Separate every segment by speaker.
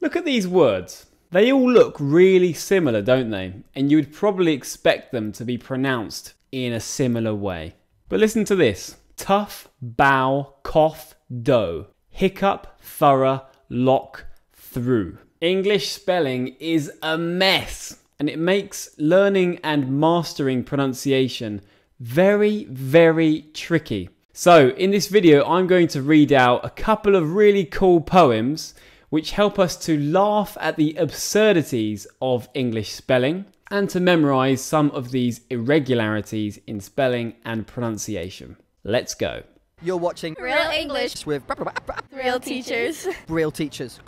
Speaker 1: Look at these words. They all look really similar, don't they? And you would probably expect them to be pronounced in a similar way. But listen to this tough, bow, cough, dough, hiccup, thorough, lock, through. English spelling is a mess and it makes learning and mastering pronunciation very, very tricky. So, in this video, I'm going to read out a couple of really cool poems which help us to laugh at the absurdities of English spelling and to memorize some of these irregularities in spelling and pronunciation. Let's go.
Speaker 2: You're watching
Speaker 3: Real English
Speaker 2: with
Speaker 3: Real Teachers.
Speaker 2: real teachers.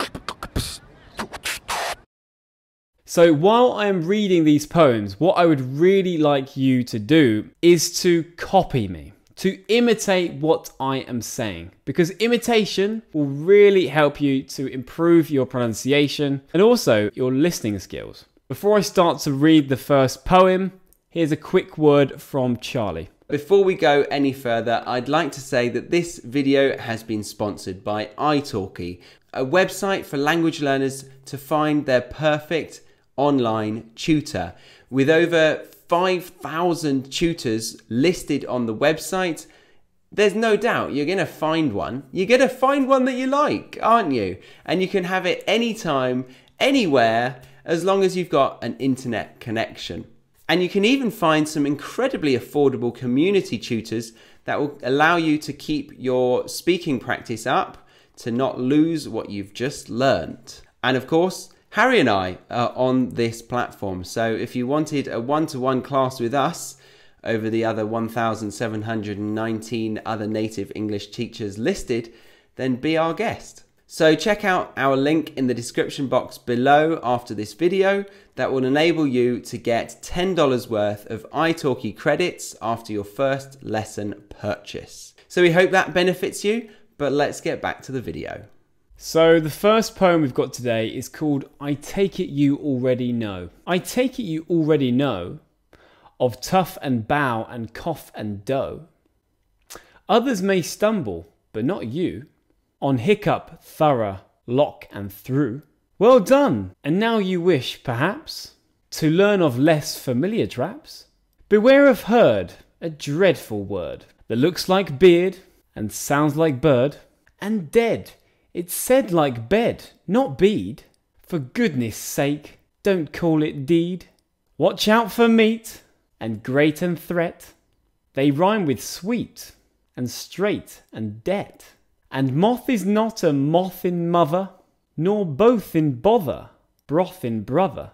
Speaker 1: So, while I am reading these poems, what I would really like you to do is to copy me, to imitate what I am saying, because imitation will really help you to improve your pronunciation and also your listening skills. Before I start to read the first poem, here's a quick word from Charlie.
Speaker 4: Before we go any further, I'd like to say that this video has been sponsored by italki, a website for language learners to find their perfect online tutor. With over 5,000 tutors listed on the website, there's no doubt you're going to find one. You're going to find one that you like, aren't you? And you can have it anytime, anywhere, as long as you've got an internet connection. And you can even find some incredibly affordable community tutors that will allow you to keep your speaking practice up, to not lose what you've just learned. And of course, Harry and I are on this platform. So if you wanted a one to one class with us over the other 1,719 other native English teachers listed, then be our guest. So check out our link in the description box below after this video that will enable you to get $10 worth of italki credits after your first lesson purchase. So we hope that benefits you, but let's get back to the video.
Speaker 1: So, the first poem we've got today is called I Take It You Already Know. I take it you already know of tough and bow and cough and dough. Others may stumble, but not you, on hiccup, thorough, lock and through. Well done! And now you wish, perhaps, to learn of less familiar traps. Beware of herd, a dreadful word that looks like beard and sounds like bird and dead it's said like bed, not bead. For goodness sake, don't call it deed. Watch out for meat and great and threat. They rhyme with sweet and straight and debt. And moth is not a moth in mother, nor both in bother, broth in brother.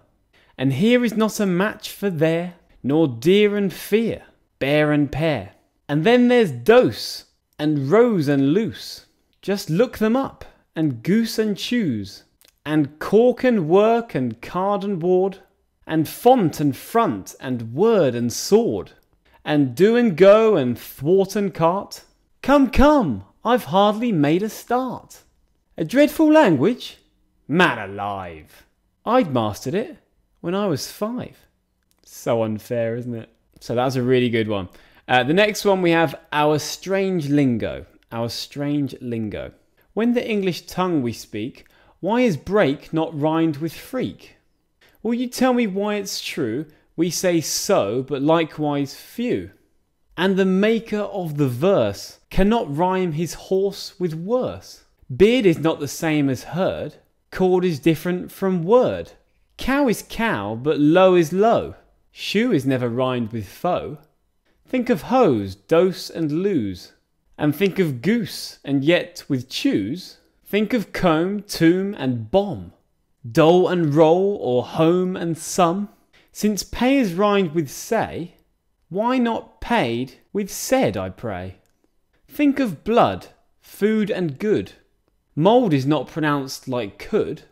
Speaker 1: And here is not a match for there, nor dear and fear, bear and pear. And then there's dose and rose and loose. Just look them up, and goose and choose, and cork and work and card and board, and font and front and word and sword, and do and go and thwart and cart. Come, come, I've hardly made a start. A dreadful language? Man alive! I'd mastered it when I was five. So unfair, isn't it? So that was a really good one. Uh, the next one we have our strange lingo. Our strange lingo. When the English tongue we speak, why is break not rhymed with freak? Will you tell me why it's true we say so, but likewise few? And the maker of the verse cannot rhyme his horse with worse. Beard is not the same as herd, chord is different from word. Cow is cow, but low is low. Shoe is never rhymed with foe. Think of hose, dose, and lose and think of goose, and yet with choose, think of comb, tomb, and bomb, dole and roll, or home and sum. Since pay is rhymed with say, why not paid with said, I pray? Think of blood, food, and good. Mould is not pronounced like could.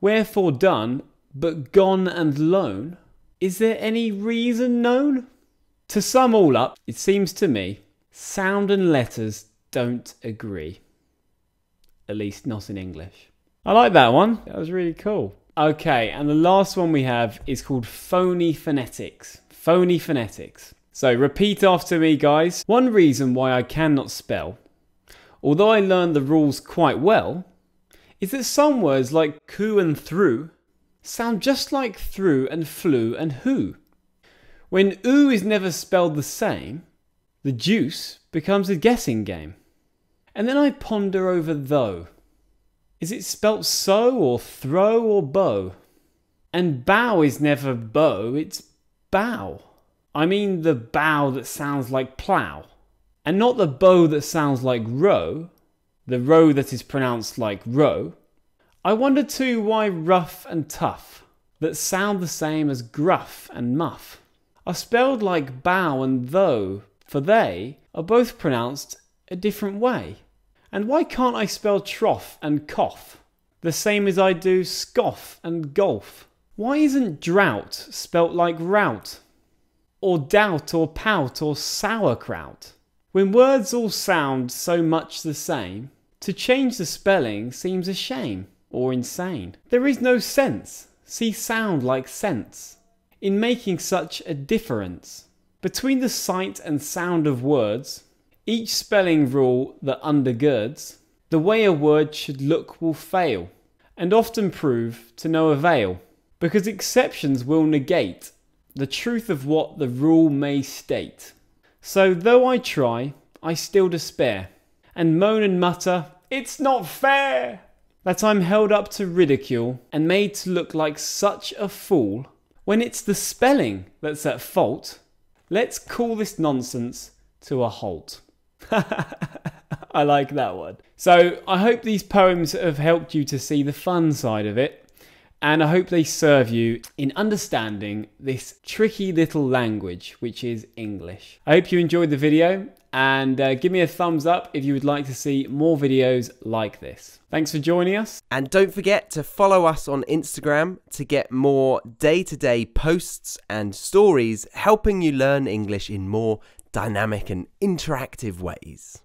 Speaker 1: Wherefore done, but gone and lone. Is there any reason known? To sum all up, it seems to me Sound and letters don't agree. At least not in English. I like that one. That was really cool. Okay, and the last one we have is called phony phonetics. Phony phonetics. So repeat after me, guys. One reason why I cannot spell, although I learned the rules quite well, is that some words like coo and through sound just like through and flew and who. When oo is never spelled the same, the juice becomes a guessing game. And then I ponder over though. Is it spelt so or throw or bow? And bow is never bow, it's bow. I mean the bow that sounds like plough. And not the bow that sounds like row, the row that is pronounced like row. I wonder too why rough and tough, that sound the same as gruff and muff, are spelled like bow and though, for they are both pronounced a different way. And why can't I spell trough and cough the same as I do scoff and golf? Why isn't drought spelt like rout? Or doubt or pout or sauerkraut? When words all sound so much the same, to change the spelling seems a shame or insane. There is no sense, see sound like sense, in making such a difference between the sight and sound of words. Each spelling rule that undergirds the way a word should look will fail, and often prove to no avail, because exceptions will negate the truth of what the rule may state. So, though I try, I still despair, and moan and mutter, It's not fair! That I'm held up to ridicule and made to look like such a fool, when it's the spelling that's at fault. Let's call this nonsense to a halt. I like that one. So, I hope these poems have helped you to see the fun side of it and I hope they serve you in understanding this tricky little language, which is English. I hope you enjoyed the video and uh, give me a thumbs up if you would like to see more videos like this. Thanks for joining us.
Speaker 4: And don't forget to follow us on Instagram to get more day to day posts and stories helping you learn English in more dynamic and interactive ways.